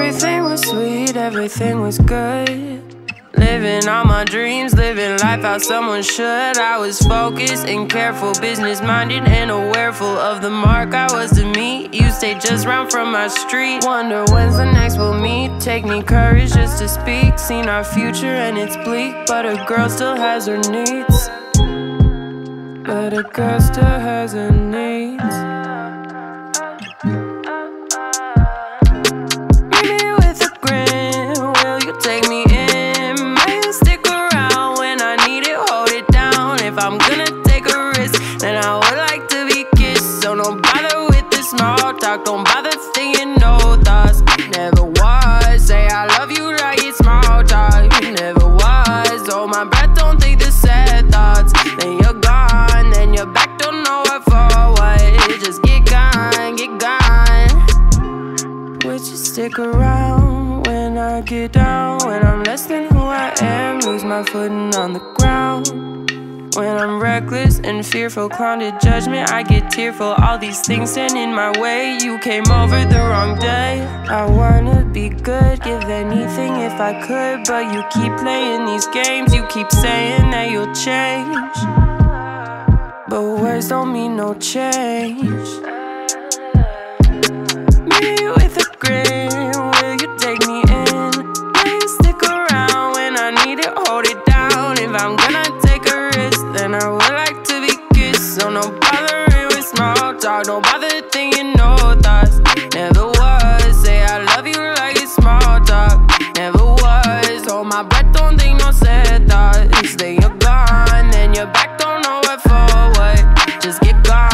Everything was sweet, everything was good. Living all my dreams, living life how someone should. I was focused and careful, business minded and awareful of the mark I was to meet. You stayed just round from my street. Wonder when's the next we'll meet. Take me courage just to speak. Seen our future and it's bleak, but a girl still has her needs. But a girl still has her needs. Talk. Don't bother thinking no thoughts. Never was. Say I love you like it's small talk. Never was. Hold my breath. Don't think the sad thoughts. Then you're gone. Then you're back. Don't know what for what. Just get gone. Get gone. Would you stick around when I get down? When I'm less than who I am, lose my footing on the ground. When I'm reckless and fearful, clown to judgment, I get tearful. All these things stand in my way. You came over the wrong day. I wanna be good, give anything if I could, but you keep playing these games. You keep saying that you'll change, but words don't mean no change. Me with a grin, will you take me in? Please stick around when I need it, hold it down. If I'm gonna and I would like to be kissed, so no bothering with small talk. Don't bother thinking no thoughts. Never was. Say I love you like it's small talk. Never was. Hold my breath, don't think no sad thoughts. Then you're gone, then you're back, don't know what for what. Just get gone.